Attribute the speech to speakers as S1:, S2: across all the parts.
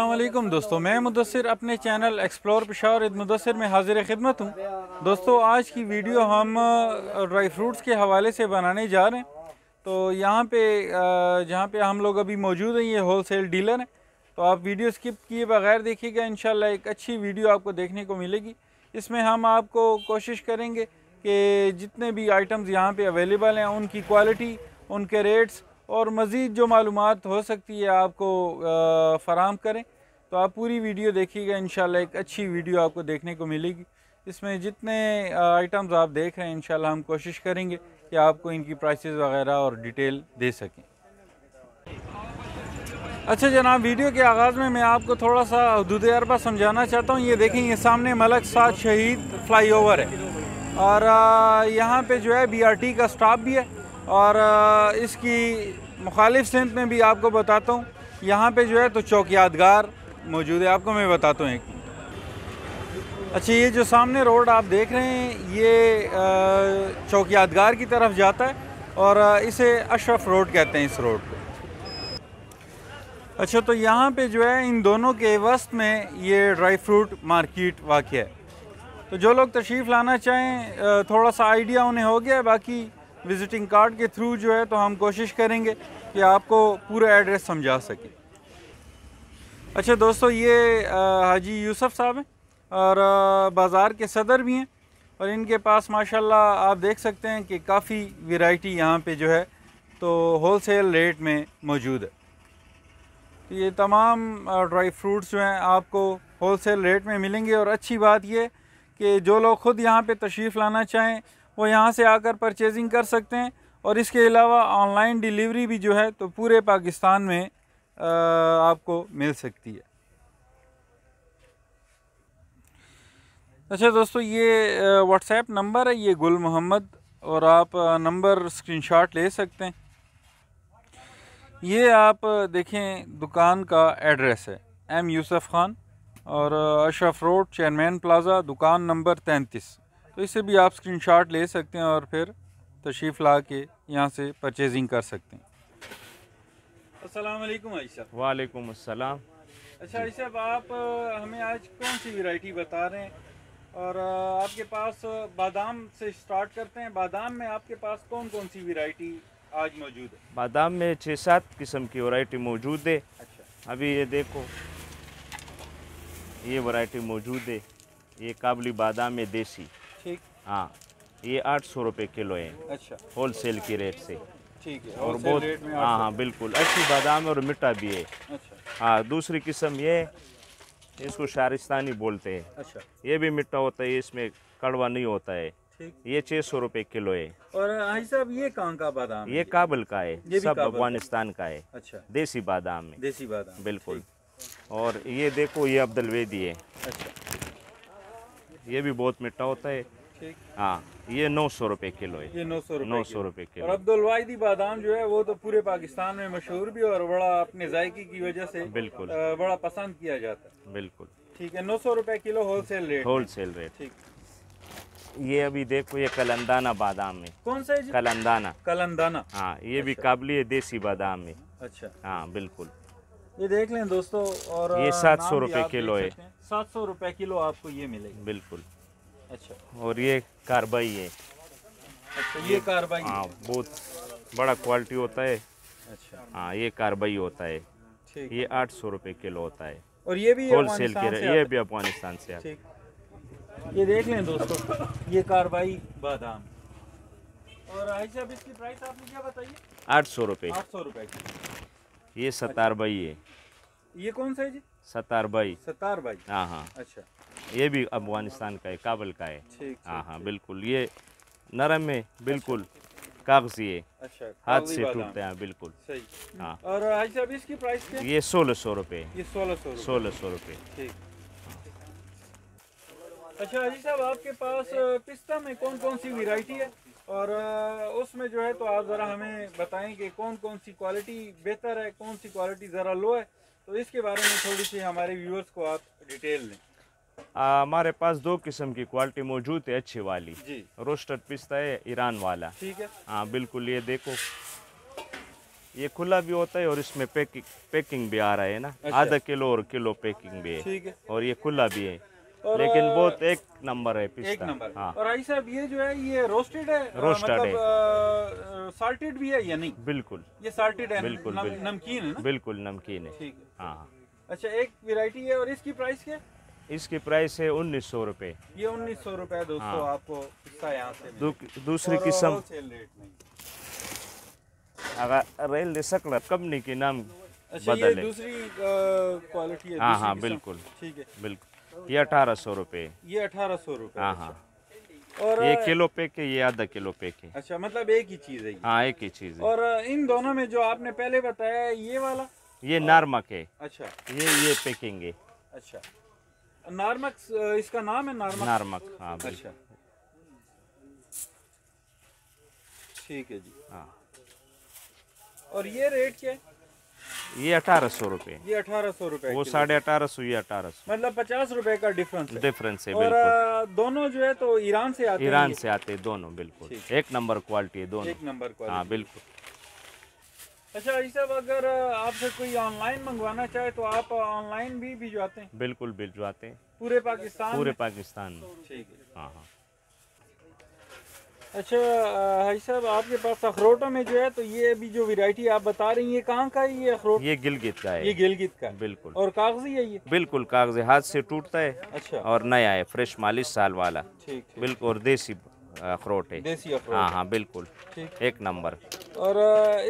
S1: वालेकुम दोस्तों। मैं मुदसर अपने channel explore Peshawar with Mudassar में हाजिर खिदमत हूँ। दोस्तों, आज की वीडियो हम ड्राई फ्रूट्स के हवाले से बनाने जा रहे हैं। तो यहाँ पे जहाँ पे हम लोग अभी मौजूद हैं, ये होल सेल डीलर हैं। तो आप वीडियो स्किप किए बगैर देखिएगा इन एक अच्छी वीडियो आपको देखने को मिलेगी। इसमें हम आपको कोशिश करेंगे कि जितने भी आइटम्स यहाँ पर अवेलेबल हैं, उनकी क्वालिटी उनके रेट्स और मज़ीद जो मालूम हो सकती है, आपको फ़राम करें। तो आप पूरी वीडियो देखिएगा इन एक अच्छी वीडियो आपको देखने को मिलेगी। इसमें जितने आइटम्स आप देख रहे हैं इन हम कोशिश करेंगे कि आपको इनकी प्राइसेस वगैरह और डिटेल दे सकें। अच्छा जनाब, वीडियो के आगाज़ में मैं आपको थोड़ा सा हदूद अरबा समझाना चाहता हूँ। ये देखें, ये सामने मलक साद शहीद फ्लाई ओवर है। और यहाँ पे जो है बीआरटी का स्टाफ भी है। और इसकी मुखालिफ सेंट में भी आपको बताता हूँ। यहाँ पे जो है तो चौक यादगार मौजूद है। आपको मैं बताता हूँ एक। अच्छा ये जो सामने रोड आप देख रहे हैं, ये चौक यादगार की तरफ़ जाता है और इसे अशरफ रोड कहते हैं, इस रोड को। अच्छा तो यहाँ पे जो है, इन दोनों के वस्त में ये ड्राई फ्रूट मार्केट वाक़ है। तो जो लोग तशरीफ़ लाना चाहें थोड़ा सा आइडिया उन्हें हो गया बाकी विज़िटिंग कार्ड के थ्रू जो है तो हम कोशिश करेंगे कि आपको पूरा एड्रेस समझा सकें। अच्छा दोस्तों, ये हाजी यूसुफ साहब हैं और बाज़ार के सदर भी हैं और इनके पास माशाल्लाह आप देख सकते हैं कि काफ़ी वैरायटी यहाँ पे जो है तो होल सेल रेट में मौजूद है। तो ये तमाम ड्राई फ्रूट्स जो हैं आपको होल सेल रेट में मिलेंगे और अच्छी बात ये कि जो लोग ख़ुद यहाँ पे तशरीफ़ लाना चाहें वो यहाँ से आकर परचेजिंग कर सकते हैं। और इसके अलावा ऑनलाइन डिलीवरी भी जो है तो पूरे पाकिस्तान में आपको मिल सकती है। अच्छा दोस्तों, ये व्हाट्सएप नंबर है, ये गुल मोहम्मद, और आप नंबर स्क्रीनशॉट ले सकते हैं। ये आप देखें, दुकान का एड्रेस है। एम यूसफ़ खान और अशरफ रोड चेयरमैन प्लाज़ा दुकान नंबर तैंतीस। तो इसे भी आप स्क्रीनशॉट ले सकते हैं और फिर तशरीफ़ ला के यहाँ से परचेजिंग कर सकते हैं। अस्सलाम वालेकुम आयशा।
S2: वालेकुम अस्सलाम।
S1: अच्छा आयशा आप हमें आज कौन सी वैरायटी बता रहे हैं? और आपके पास बादाम से स्टार्ट करते हैं। बादाम में आपके पास कौन कौन सी वैरायटी आज मौजूद है?
S2: बादाम में छः सात किस्म की वैरायटी मौजूद है। अच्छा। अभी ये देखो ये वैरायटी मौजूद है। ये काबली बादाम है देसी। हाँ ये आठ सौ रुपये किलो है।
S1: अच्छा।
S2: होल सेल की रेट से।
S1: ठीक है
S2: और बहुत हाँ हाँ बिल्कुल। अच्छी बादाम और मिट्टा भी है। अच्छा। हाँ दूसरी किस्म ये इसको शारिस्तानी बोलते हैं। अच्छा। ये भी मिट्टा होता है इसमें कड़वा नहीं होता है। ये छह सौ रुपए किलो है।
S1: और साहब ये कहाँ का बादाम
S2: ये काबल का है ये सब अफ़गानिस्तान का है।
S1: अच्छा।
S2: देसी बादाम में
S1: देसी बादाम।
S2: बिल्कुल। और ये देखो ये अब्दुलवेदी है। अच्छा। ये भी बहुत मिट्टा होता है। हाँ ये नौ सौ रुपए किलो है।
S1: ये नौ सौ
S2: नौ सौ रुपए किलो।
S1: और अब्दुल वाहिदी बादाम जो है वो तो पूरे पाकिस्तान में मशहूर भी और बड़ा अपने जायके की वजह से
S2: बिल्कुल।
S1: बड़ा पसंद किया जाता
S2: है। बिल्कुल।
S1: ठीक है नौ सौ रुपए kilo wholesale rate
S2: wholesale rate ठीक। ये अभी देखो ये कलंदाना बादाम में
S1: कौन सा है
S2: कलंदाना।
S1: कलंदाना।
S2: हाँ ये भी अच्छा। काबली है देसी बादाम में
S1: अच्छा।
S2: हाँ बिल्कुल।
S1: ये देख लें दोस्तों और
S2: ये सात सौ रुपये किलो है।
S1: सात सौ रुपये किलो आपको ये मिलेगा।
S2: बिल्कुल।
S1: अच्छा।
S2: और ये कार्बाई है।
S1: अच्छा ये ये कार्बाई
S2: हाँ। बहुत बड़ा क्वालिटी होता है।
S1: अच्छा।
S2: हाँ ये कार्बाई होता है। ये आठ सौ रुपये किलो होता है।
S1: और ये भी
S2: होल सेल के ये भी अफ़गानिस्तान से
S1: आता ये देख लें दोस्तों ये कार्बाई बादाम। और साहब इसकी प्राइस आपने क्या बताई
S2: आठ सौ रुपये
S1: आठ सौ रुपये
S2: ये सतार भाई है।
S1: ये कौन सा है जी?
S2: सतार भाई
S1: सतार भाई
S2: हाँ हाँ।
S1: अच्छा।
S2: ये भी अफ़गानिस्तान का है काबल का है। हाँ हाँ बिल्कुल। ये नरम में बिल्कुल। कागज़ी है।
S1: अच्छा
S2: हाथ से टूटते हैं बिल्कुल।
S1: सही।
S2: हाँ।
S1: और इसकी प्राइस क्या?
S2: ये सोलह सौ रुपये
S1: ये सोलह सौ
S2: सोलह सौ रुपये
S1: अच्छा अजी साहब आपके पास पिस्ता में कौन कौन सी वैरायटी है? और उसमें जो है तो आप ज़रा हमें बताएँ कि कौन कौन सी क्वालिटी बेहतर है कौन सी क्वालिटी ज़रा लो है तो इसके बारे में थोड़ी सी हमारे व्यूअर्स को आप डिटेल लें
S2: हमारे पास दो किस्म की क्वालिटी मौजूद है अच्छी वाली।
S1: जी।
S2: रोस्टेड पिस्ता है ईरान वाला।
S1: ठीक है।
S2: हाँ बिल्कुल ये देखो। ये खुला भी होता है और इसमें पैकिंग पैकिंग भी आ रहा है ना। आधा किलो और किलो पैकिंग भी है।
S1: ठीक है।
S2: और ये खुला भी है। लेकिन बहुत एक नंबर है
S1: एक
S2: पिस्ता
S1: नंबर।
S2: हाँ।
S1: और आई साहब ये जो है ये रोस्टेड है
S2: रोस्टेड
S1: मतलब है। साल्टेड भी है या नहीं?
S2: बिल्कुल।
S1: ये साल्टेड है
S2: बिल्कुल,
S1: नमकीन है
S2: बिल्कुल नमकीन है।
S1: ठीक है।
S2: हाँ।
S1: अच्छा एक वैरायटी है और इसकी प्राइस क्या
S2: इसकी प्राइस है उन्नीस सौ रुपये
S1: ये उन्नीस सौ रुपए दोस्तों
S2: हाँ।
S1: आपको पिस्ता यहाँ से
S2: दू, दूसरी किस्म। अगर रेल दे सकला कंपनी के नाम
S1: अच्छा ये दूसरी क्वालिटी है
S2: हाँ हाँ बिल्कुल।
S1: ठीक है।
S2: बिल्कुल। ये अठारह सौ रुपये
S1: ये अठारह सौ रुपए
S2: हाँ हाँ।
S1: और
S2: ये किलो पैक है ये आधा किलो पैक है।
S1: अच्छा मतलब एक ही चीज़ है
S2: हाँ एक ही चीज़ है।
S1: और इन दोनों में जो आपने पहले बताया ये वाला?
S2: ये नार्मक है।
S1: अच्छा।
S2: ये ये पैकिंग। है
S1: अच्छा। नार्मक इसका नाम है नार्मक?
S2: नार्मक हाँ
S1: अच्छा। ठीक है जी।
S2: हाँ।
S1: और ये रेट क्या है?
S2: ये अठारह सौ रुपये
S1: ये अठारह सौ रुपए
S2: वो साढ़े अठारह सौ ये अठारह सौ।
S1: मतलब पचास रुपए का डिफरेंस है।
S2: डिफरेंस है
S1: और
S2: बिल्कुल।
S1: दोनों जो है तो ईरान से आते
S2: ईरान से आते हैं दोनों बिल्कुल। एक नंबर क्वालिटी है दोनों।
S1: एक नंबर
S2: हाँ बिल्कुल।
S1: अच्छा सब अगर आपसे कोई ऑनलाइन मंगवाना चाहे तो आप ऑनलाइन भी भिजवाते हैं?
S2: बिल्कुल भिजवाते हैं।
S1: पूरे पाकिस्तान
S2: पूरे? पाकिस्तान में।
S1: ठीक है।
S2: हाँ हाँ।
S1: अच्छा हाई साहब आपके पास अखरोटों में जो है तो ये अभी जो वैरायटी आप बता रही हैं ये कहाँ का है ये अखरोट?
S2: ये गिलगित का है।
S1: ये गिलगित का है।
S2: बिल्कुल।
S1: और कागज़ी है ये?
S2: बिल्कुल कागज़। हाथ से टूटता है
S1: अच्छा।
S2: और नया है फ्रेश मालिश साल वाला।
S1: ठीक
S2: बिल्कुल और देसी अखरोट है।
S1: देसी अखरोट।
S2: हाँ हाँ
S1: बिल्कुल।
S2: एक नंबर।
S1: और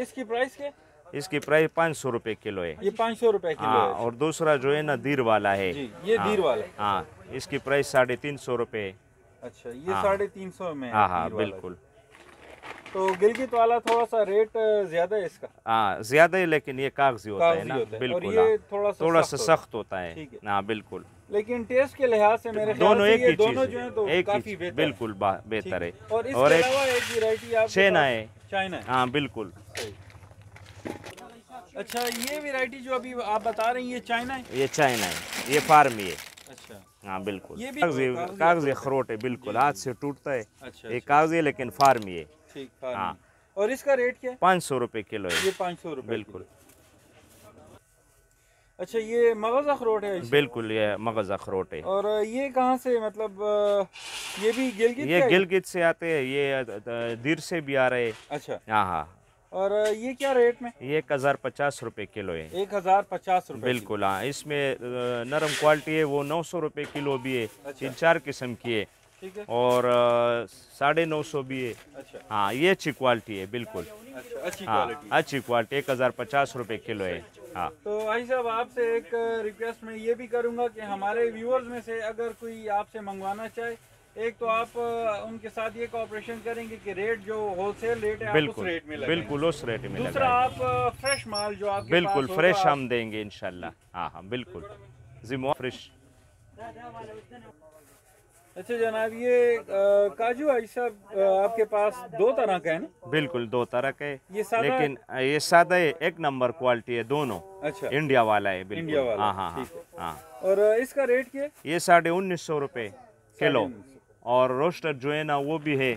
S1: इसकी प्राइस क्या?
S2: इसकी प्राइस पाँच सौ रुपये किलो है।
S1: ये पाँच सौ रुपए किलो
S2: हाँ
S1: है।
S2: और दूसरा जो है ना दीर वाला है।
S1: जी ये
S2: हाँ,
S1: दीर वाला है।
S2: हाँ इसकी प्राइस साढ़े तीन सौ रूपए
S1: अच्छा ये
S2: हाँ।
S1: साढ़े तीन सौ में हाँ
S2: हाँ बिल्कुल।
S1: तो गिलगित वाला थोड़ा सा रेट ज़्यादा है इसका?
S2: हाँ ज़्यादा है लेकिन ये कागज़ी होता है ना।
S1: होता है। और
S2: बिल्कुल
S1: ये
S2: हाँ।
S1: थोड़ा सा
S2: थोड़ा
S1: सख्त
S2: सा
S1: होता
S2: सख्त होता है।
S1: हाँ।
S2: बिल्कुल।
S1: लेकिन टेस्ट के लिहाज से मेरे
S2: दोनों एक ही
S1: दोनों
S2: चीज़
S1: जो है तो काफ़ी बेहतर है।
S2: बिल्कुल बेहतर है।
S1: और इसके
S2: एक
S1: अलावा एक वैरायटी आप
S2: चाइना है।
S1: चाइना हाँ।
S2: बिल्कुल।
S1: अच्छा ये वेराइटी जो अभी आप बता रही हैं ये चाइना है?
S2: ये चाइना है। ये फार्मी है
S1: अच्छा।
S2: हाँ बिल्कुल।
S1: ये
S2: कागज़ी
S1: कागज़ी
S2: कागज़ी अखरोट है बिल्कुल। हाथ से टूटता है।
S1: अच्छा
S2: ये कागज़ी है लेकिन फार्मी है
S1: ठीक।
S2: हाँ
S1: और इसका रेट क्या है?
S2: पाँच सौ रुपये किलो है।
S1: ये पाँच सौ रुपये
S2: बिल्कुल।
S1: अच्छा ये मगज अखरोट है
S2: बिल्कुल ये मगज अखरोट है।
S1: और ये कहाँ से मतलब ये भी गिलगित
S2: ये गिलगित से आते हैं ये दीर से भी आ रहे हैं।
S1: अच्छा।
S2: हाँ हाँ।
S1: और ये क्या रेट में?
S2: ये एक हज़ार पचास रुपये किलो है।
S1: एक हज़ार पचास रुपए
S2: बिल्कुल हाँ इसमें नरम क्वालिटी है वो नौ सौ रुपये किलो भी है
S1: अच्छा।
S2: तीन चार किस्म की है।
S1: ठीक है।
S2: और साढ़े नौ सौ भी है।
S1: अच्छा।
S2: हाँ ये अच्छी क्वालिटी है बिल्कुल।
S1: अच्छा
S2: हाँ
S1: क्वालिटी।
S2: अच्छी क्वालिटी एक हज़ार पचास रुपये किलो है। हाँ।
S1: तो भाई साहब आपसे एक रिक्वेस्ट मैं ये भी करूँगा कि हमारे व्यूअर्स में से अगर कोई आपसे मंगवाना चाहे एक तो आप उनके साथ ये कॉपरेशन करेंगे कि रेट जो होलसेल रेट है आप उस
S2: बिल्कुल
S1: रेट में
S2: बिल्कुल उस रेट में
S1: दूसरा आप फ्रेश माल जो आपके
S2: बिल्कुल फ्रेश हम देंगे इनशाला हाँ हाँ बिल्कुल। जिम्मेवार फ्रेश
S1: अच्छा जनाब ये काजू भाई साहब आपके पास दो तरह का है ना?
S2: बिल्कुल दो तरह के।
S1: ये सादा
S2: लेकिन ये सादा है एक नंबर क्वालिटी है दोनों।
S1: अच्छा।
S2: इंडिया वाला है बिल्कुल।
S1: इंडिया वाला,
S2: हाँ हाँ हाँ हाँ।
S1: और इसका रेट क्या है?
S2: ये साढ़े उन्नीस सौ रुपये किलो। और रोस्टर जो है ना वो भी है।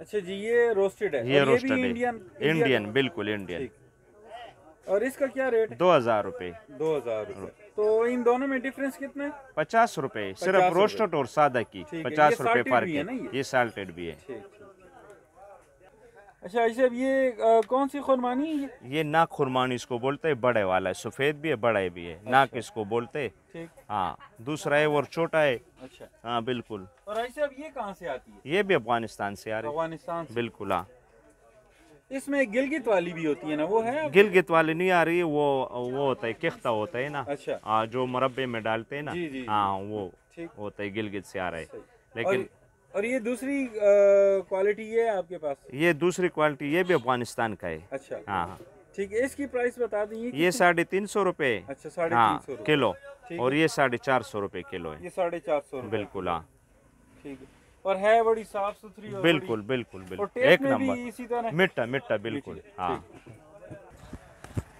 S1: अच्छा जी ये रोस्टेड है।
S2: ये रोस्टेड है।
S1: इंडियन
S2: इंडियन बिल्कुल इंडियन।
S1: और इसका क्या रेट
S2: दो हज़ार रूपए।
S1: दो हज़ार तो इन दोनों में डिफरेंस कितना है?
S2: पचास रूपए सिर्फ़
S1: रुपए।
S2: रोस्टेड और सादा की। पचास
S1: है ना ये?
S2: साल्टेड भी है।
S1: अच्छा ऐसे ये अ, कौन सी खुरमानी है
S2: ये? नाक खुरमानी इसको बोलते हैं बड़े वाला है। सफ़ेद भी है बड़ा भी है। नाक
S1: अच्छा।
S2: इसको बोलते हैं। हाँ दूसरा है और छोटा है।
S1: अच्छा।
S2: हाँ बिल्कुल।
S1: और ऐसे अब ये कहाँ से आती है?
S2: ये भी अफ़गानिस्तान से आ रही है।
S1: अफ़गानिस्तान
S2: बिल्कुल हाँ।
S1: इसमें गिलगित वाली भी होती है ना वो है?
S2: गिलगित वाली नहीं आ रही वो वो होता है किख्ता होता है ना।
S1: अच्छा।
S2: हाँ जो मुरब्बे में डालते हैं ना।
S1: जी, जी, जी।
S2: हाँ वो होता है गिलगित से आ रहा है। लेकिन
S1: और, और ये दूसरी क्वालिटी ये है आपके पास?
S2: ये दूसरी क्वालिटी ये भी अफ़गानिस्तान का है।
S1: अच्छा।
S2: हाँ हाँ।
S1: ठीक है इसकी प्राइस बता दी ये
S2: साढ़े तीन सौ रुपये
S1: अच्छा साढ़े
S2: हाँ
S1: तीन सौ
S2: किलो। और ये साढ़े चार सौ रुपये किलो है।
S1: ये साढ़े चार सौ
S2: बिल्कुल हाँ।
S1: ठीक है। और है बड़ी साफ़ सुथरी और
S2: बिल्कुल बिल्कुल बिल्कुल। एक नंबर।
S1: इसी तरह।
S2: मिट्टा मिट्टा बिल्कुल हाँ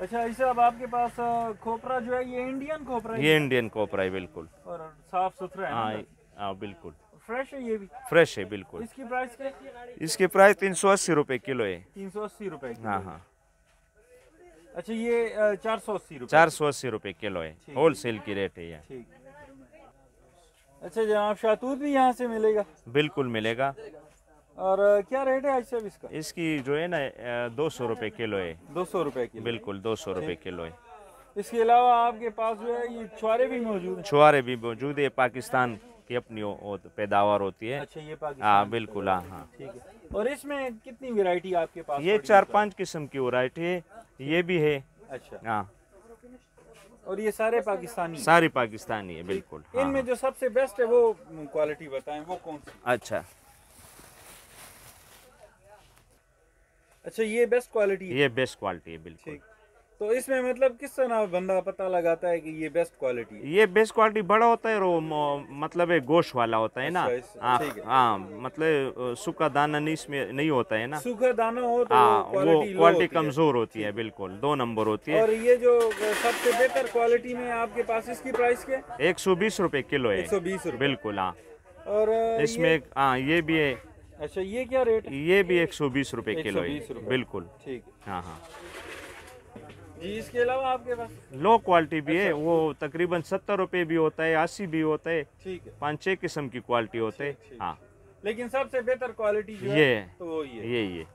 S1: अच्छा ऐसे अब आपके पास खोपरा जो है ये इंडियन खोपरा है?
S2: ये इंडियन कोपरा है बिल्कुल।
S1: और साफ़ सुथरा है
S2: हाँ? हाँ बिल्कुल।
S1: फ्रेश है ये भी?
S2: फ्रेश है बिल्कुल।
S1: इसकी प्राइस क्या?
S2: इसकी प्राइस तीन सौ अस्सी रुपये किलो है।
S1: तीन सौ अस्सी रुपए
S2: हाँ हाँ।
S1: अच्छा ये चार सौ अस्सी रुपए।
S2: चार सौ अस्सी रुपये किलो है।
S1: ठीक।
S2: होल सेल की रेट है ये।
S1: ठीक। अच्छा जनाब शातूत भी यहाँ से मिलेगा?
S2: बिल्कुल मिलेगा।
S1: और क्या रेट है आज साहब इसका?
S2: इसकी जो है ना दो सौ रुपये किलो है।
S1: दो सौ रुपए की
S2: बिल्कुल दो सौ रुपये किलो है।
S1: इसके अलावा आपके पास जो है ये छुआरे भी मौजूद हैं?
S2: छुआरे भी मौजूद है। पाकिस्तान की अपनी पैदावार होती है।
S1: अच्छा ये पाकिस्तान
S2: हाँ बिल्कुल हाँ हाँ।
S1: ठीक है। और इसमें कितनी वैरायटी आपके पास
S2: ये चार पाँच किस्म की वरायटी है। ये भी है।
S1: अच्छा।
S2: हाँ।
S1: और ये सारे पाकिस्तानी
S2: सारे पाकिस्तानी है बिल्कुल। हाँ,
S1: इनमें जो सबसे बेस्ट है वो क्वालिटी बताएँ वो कौन सी?
S2: अच्छा।
S1: अच्छा ये बेस्ट क्वालिटी है।
S2: ये बेस्ट क्वालिटी है बिल्कुल।
S1: तो इसमें मतलब किस तरह बंदा पता लगाता है कि ये बेस्ट क्वालिटी है?
S2: ये बेस्ट क्वालिटी बड़ा होता है और मतलब गोश्त वाला होता है ना?
S1: अच्छा,
S2: हाँ
S1: है।
S2: मतलब सूखा दाना नहीं इसमें नहीं होता है ना?
S1: सूखा दाना हो तो
S2: हाँ वो
S1: क्वालिटी
S2: कमज़ोर होती है बिल्कुल दो नंबर होती है।
S1: और ये जो सबसे बेहतर क्वालिटी में आपके पास इसकी प्राइस क्या है?
S2: एक सौ बीस रूपए किलो है।
S1: एक सौ बीस
S2: बिल्कुल हाँ।
S1: और
S2: इसमें हाँ ये भी है।
S1: अच्छा ये क्या रेट
S2: ये भी एक सौ बीस रूपए किलो है। बिल्कुल।
S1: ठीक हाँ
S2: हाँ।
S1: जी इसके अलावा आपके पास?
S2: लो क्वालिटी भी
S1: अच्छा।
S2: है वो तकरीबन सत्तर रुपए भी होता है अस्सी भी होता है।
S1: ठीक है।
S2: पाँच छः किस्म की क्वालिटी होते है। हाँ।
S1: लेकिन सबसे बेहतर क्वालिटी जो
S2: ये
S1: है। तो ये
S2: ये। ये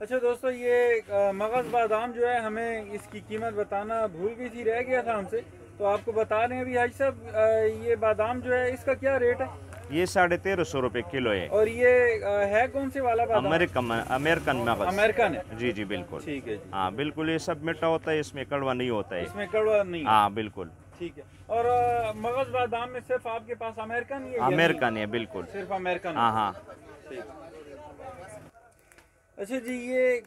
S1: अच्छा दोस्तों ये मगज बादाम जो है हमें इसकी कीमत बताना भूल गई थी रह गया था हमसे। तो आपको बता रहे हैं अभी हाई साहब ये बादाम जो है इसका क्या रेट है?
S2: ये साढ़े तेरह सौ रुपये किलो है।
S1: और ये है कौन से वाला बादाम?
S2: अमेरिकन अमेरिकन मगज
S1: अमेरिकन है?
S2: जी जी बिल्कुल।
S1: ठीक है
S2: हाँ बिल्कुल ये सब मीठा होता है इसमें कड़वा नहीं होता है।
S1: इसमें कड़वा नहीं हाँ
S2: बिल्कुल।
S1: ठीक है। और मगज बादाम में सिर्फ़ आपके पास अमेरिकन ही
S2: अमेरिकन है बिल्कुल।
S1: सिर्फ़ अमेरिकन
S2: हाँ हाँ।
S1: अच्छा जी ये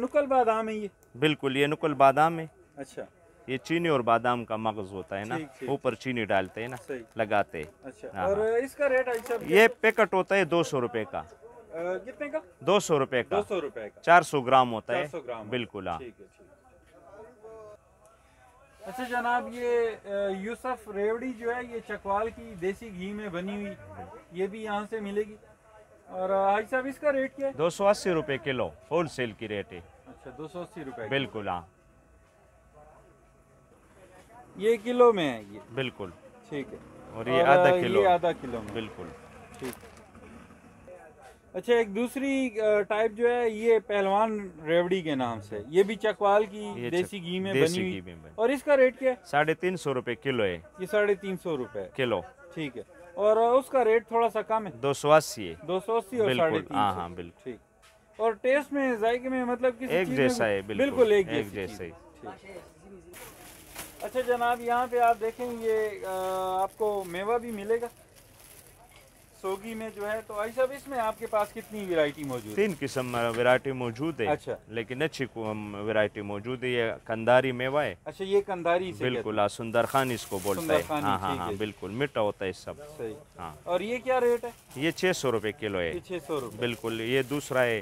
S1: नुकल बादाम है ये?
S2: बिल्कुल ये नुकल बादाम है।
S1: अच्छा।
S2: ये चीनी और बादाम का मगज होता है ना। ऊपर चीनी डालते हैं ना लगाते हैं।
S1: अच्छा
S2: हाँ,
S1: और इसका रेट आई
S2: ये पैकेट होता है दो सौ रुपये का।
S1: कितने का?
S2: दो सौ रुपये
S1: दो
S2: का
S1: सौ रुपए का।
S2: चार सौ ग्राम होता है। बिल्कुल हाँ।
S1: है अच्छा जनाब ये यूसुफ रेवड़ी जो है ये चकवाल की देसी घी में बनी हुई ये भी यहाँ से मिलेगी। और हाजी साहब इसका रेट क्या है?
S2: दो सौ अस्सी रुपये किलो होल सेल की रेट है।
S1: अच्छा दो सौ अस्सी रुपए
S2: बिल्कुल हाँ।
S1: ये किलो में है ये।
S2: बिल्कुल।
S1: ठीक है।
S2: और ये आधा किलो।
S1: ये आधा किलो में।
S2: बिल्कुल।
S1: ठीक। अच्छा एक दूसरी टाइप जो है ये पहलवान रेवड़ी के नाम से। ये भी चकवाल की देसी घी में
S2: देसी
S1: बनी हुई।
S2: में।
S1: और इसका रेट क्या है?
S2: साढ़े तीन सौ रुपये किलो है।
S1: ये साढ़े तीन सौ रुपए
S2: किलो।
S1: ठीक है। और उसका रेट थोड़ा सा कम है।
S2: दो सौ अस्सी है।
S1: दो सौ अस्सी और साढ़े तीन
S2: हाँ हाँ बिल्कुल।
S1: ठीक। और टेस्ट में जायके में मतलब किसी
S2: एक जैसा है, बिल्कुल,
S1: एक जैसी।
S2: ही।
S1: अच्छा जनाब यहाँ पे आप देखें ये अ, आपको मेवा भी मिलेगा। सोगी में जो है तो आई साहब इसमें आपके पास कितनी वैरायटी मौजूद है?
S2: तीन किस्म वैरायटी मौजूद है।
S1: अच्छा।
S2: लेकिन अच्छी वैरायटी मौजूद है। ये कंदारी मेवा है।
S1: अच्छा ये कंधारी से
S2: बिल्कुल सुंदर खान इसको बोलता है। हाँ हाँ हाँ बिल्कुल मीठा होता है सब।
S1: सही।
S2: हाँ।
S1: और ये क्या रेट है?
S2: ये छः सौ रुपये किलो है।
S1: छः सौ
S2: बिल्कुल ये दूसरा है।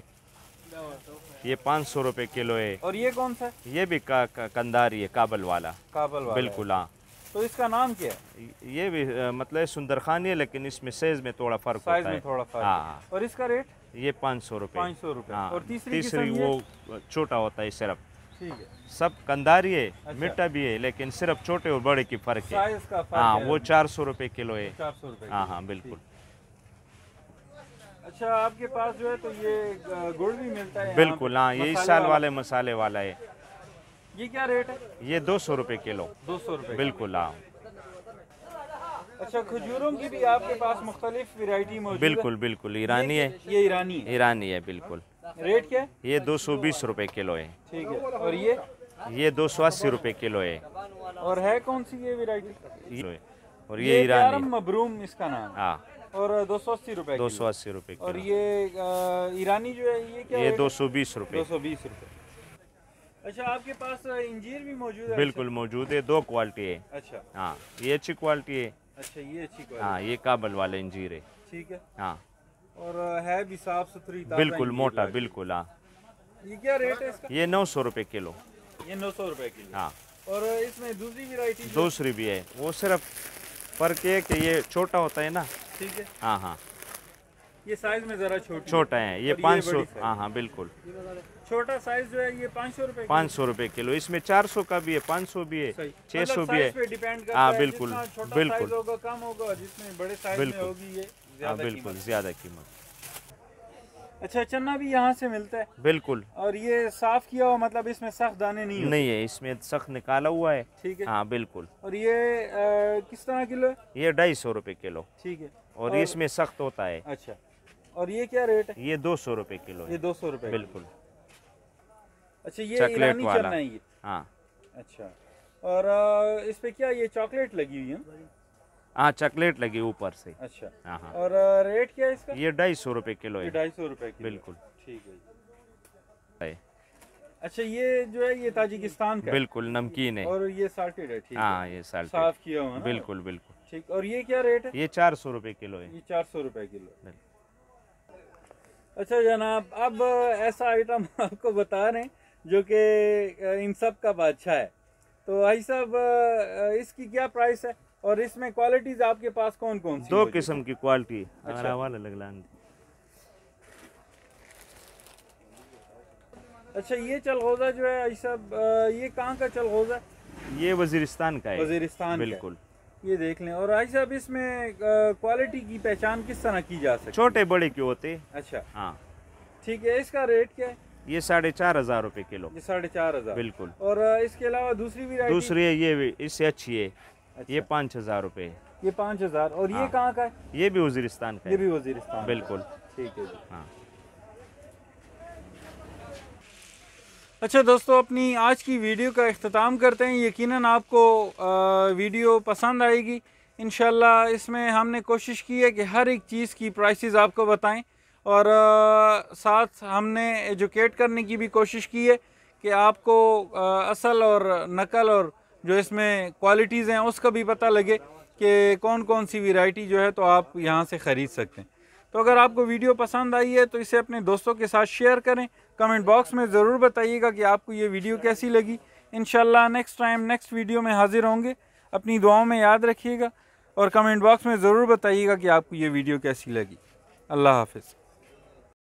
S2: ये पाँच सौ रुपये किलो है।
S1: और ये कौन सा?
S2: ये भी का, का, कंदारी है काबल वाला।
S1: काबल वाला
S2: बिल्कुल हाँ।
S1: तो इसका नाम क्या है?
S2: ये भी मतलब सुंदर खानी है लेकिन इसमें साइज़ में थोड़ा फ़र्क
S1: साइज़
S2: होता
S1: में
S2: है।
S1: थोड़ा फ़र्क
S2: हाँ।
S1: और इसका रेट?
S2: ये पाँच सौ रुपये
S1: पाँच सौ रुपये
S2: हाँ।
S1: और तीसरी
S2: तीसरी वो छोटा होता है सिर्फ़।
S1: ठीक है।
S2: सब कंदारी है
S1: अच्छा।
S2: मीठा भी है लेकिन सिर्फ़ छोटे और बड़े की फ़र्क है।
S1: का
S2: हाँ वो चार सौ रुपये किलो है।
S1: चार सौ रुपये
S2: हाँ हाँ बिल्कुल।
S1: अच्छा आपके पास जो है तो ये गुड़ भी मिलता है
S2: बिल्कुल हाँ ये इस साल
S1: वाले।
S2: मसाले वाला है।
S1: ये क्या रेट है?
S2: ये दो सौ रुपये किलो।
S1: दो सौ रुपये
S2: बिल्कुल हाँ।
S1: अच्छा खजूरों की भी आपके पास मुख्तलिफ़ वैरायटी मौजूद
S2: बिल्कुल बिल्कुल ईरानी है।
S1: ये ईरानी है।
S2: ईरानी है बिल्कुल।
S1: रेट क्या है?
S2: ये दो सौ बीस रूपए किलो है।
S1: ठीक है और ये?
S2: ये दो सौ अस्सी रुपये किलो है।
S1: और है कौन सी ये वैरायटी
S2: और ये ईरानी
S1: मबरूम इसका नाम हाँ। और दो सौ अस्सी रुपये
S2: दो सौ अस्सी रुपये
S1: और ये ईरानी जो है ये क्या
S2: ये दो सौ बीस रुपये
S1: दो सौ बीस रुपये अच्छा आपके पास इंजीर भी मौजूद है?
S2: बिल्कुल मौजूद है दो क्वालिटी है।
S1: अच्छा।
S2: हाँ ये अच्छी क्वालिटी है।
S1: अच्छा ये अच्छी क्वालिटी
S2: हाँ ये काबल वाला इंजीर है।
S1: ठीक है।
S2: हाँ।
S1: और है भी साफ़ सुथरी
S2: बिल्कुल मोटा बिल्कुल हाँ।
S1: ये क्या रेट है इसका?
S2: ये नौ सौ रुपये किलो।
S1: ये नौ सौ रुपये किलो।
S2: हाँ।
S1: और इसमें दूसरी वैरायटी
S2: दूसरी भी है। वो सिर्फ़ फ़र्क ये कि ये छोटा होता है ना।
S1: ठीक है।
S2: हाँ हाँ।
S1: ये साइज़ में ज़रा छोटा
S2: छोटा है ये पाँच सौ हाँ हाँ बिल्कुल।
S1: छोटा साइज़ जो है ये पाँच सौ रुपए
S2: पाँच सौ रुपए किलो इसमें चार सौ का भी है पाँच सौ भी है छह सौ भी है। हाँ, बिल्कुल, बिल्कुल।
S1: होगा कम होगा जिसमें बड़े साइज़ में। होगी ये
S2: हाँ बिल्कुल ज़्यादा कीमत।
S1: अच्छा चना भी यहाँ से मिलता है।
S2: बिल्कुल।
S1: और ये साफ़ किया हुआ मतलब इसमें सख्त दाने नहीं होते।
S2: नहीं है इसमें सख्त निकाला हुआ है।
S1: ठीक है।
S2: हाँ बिल्कुल।
S1: और ये अ, किस तरह किलो है?
S2: ये ढाई सौ रुपये किलो।
S1: ठीक है।
S2: और और इसमें सख्त होता है।
S1: अच्छा। और ये क्या रेट है?
S2: ये दो सौ रुपये किलो
S1: ये दो सौ रुपए।
S2: बिल्कुल।
S1: अच्छा ये
S2: चॉकलेट वाला।
S1: है ये।
S2: हाँ।
S1: अच्छा। और इस पे क्या ये चॉकलेट लगी हुई है?
S2: हाँ चॉकलेट लगी ऊपर से।
S1: अच्छा।
S2: हाँ हाँ।
S1: और रेट क्या है इसका?
S2: ये ढाई सौ रुपये किलो है।
S1: ढाई सौ रुपए
S2: बिल्कुल।
S1: ठीक है। अच्छा ये जो है ये ताजिकिस्तान का
S2: बिल्कुल नमकीन है।
S1: और ये साल्टेड है ठीक हाँ।
S2: ये साल्ट
S1: साफ़ किया हुआ
S2: बिल्कुल बिल्कुल।
S1: ठीक और ये क्या रेट है?
S2: ये चार सौ रुपये किलो है।
S1: ये चार सौ रुपए किलो। अच्छा जनाब अब ऐसा आइटम आपको बता रहे हैं जो कि इन सब का बादशाह है। तो भाई साहब इसकी क्या प्राइस है? और इसमें क्वालिटीज आपके पास कौन कौन सी
S2: दो किस्म की क्वालिटी
S1: अच्छा।
S2: लगलान
S1: है? अच्छा ये चलगोजा जो है अ, ये कहाँ का चलगोजा?
S2: ये वजीरिस्तान का है।
S1: वजीरिस्तान
S2: बिल्कुल।
S1: ये देख लें। और भाई साहब इसमें क्वालिटी की पहचान किस तरह की जा सकती
S2: छोटे बड़े के होते?
S1: अच्छा।
S2: हाँ।
S1: ठीक है इसका रेट क्या है?
S2: ये साढ़े चार हज़ार रुपये किलो।
S1: ये साढ़े चार हज़ार।
S2: बिल्कुल।
S1: और इसके अलावा दूसरी भी
S2: दूसरी है ये भी इससे अच्छी है।
S1: अच्छा।
S2: ये पाँच हज़ार रुपये
S1: ये पाँच हज़ार और ये
S2: हाँ।
S1: कहाँ का है?
S2: ये भी वजीरिस्तान का
S1: ये भी वजीरिस्तान
S2: बिल्कुल।
S1: ठीक है
S2: हाँ।
S1: अच्छा दोस्तों अपनी आज की वीडियो का अख्ताम करते हैं। यकीनन आपको वीडियो पसंद आएगी। इन इसमें हमने कोशिश की है कि हर एक चीज़ की प्राइसेस आपको बताएँ। और अ, साथ हमने एजुकेट करने की भी कोशिश की है कि आपको अ, असल और नकल और जो इसमें क्वालिटीज़ हैं, उसका भी पता लगे कि कौन कौन सी वैरायटी जो है तो आप यहाँ से ख़रीद सकते हैं। तो अगर आपको वीडियो पसंद आई है तो इसे अपने दोस्तों के साथ शेयर करें। कमेंट बॉक्स में ज़रूर बताइएगा कि आपको ये वीडियो कैसी लगी। इन नेक्स्ट टाइम नेक्स्ट वीडियो में हाजिर होंगे। अपनी दुआओं में याद रखिएगा और कमेंट बॉक्स में ज़रूर बताइएगा कि आपको ये वीडियो कैसी लगी। अल्लाह हाफिज़।